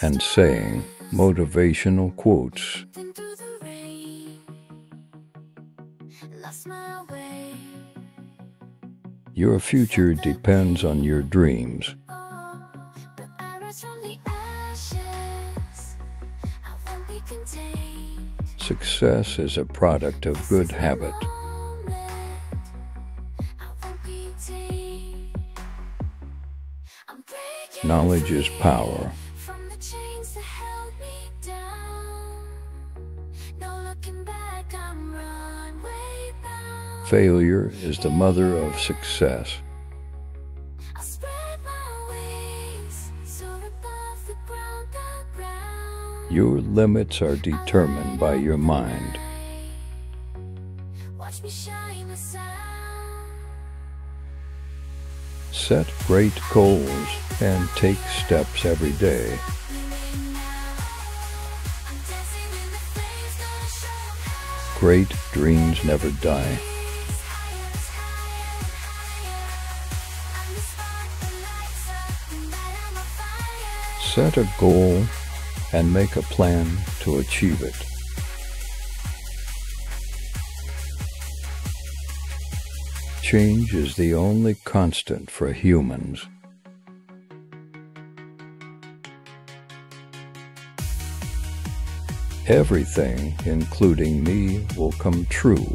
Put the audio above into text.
and saying motivational quotes. Been through the rain, lost my way. Your future depends on your dreams. Oh, but I rise from the ashes. I won't be contained. Success is a product of good habit. Moment, I won't be tamed. I'm breaking Knowledge is power. Failure is the mother of success. I'll spread my wings, soar above the ground, the ground. Your limits are determined by your mind. Watch me shine the sun. Set great goals and take steps every day. Living now. I'm dancing in the flames, gonna show 'em how. Great dreams never die. Set a goal and make a plan to achieve it. Change is the only constant for humans. Everything, including me, will come true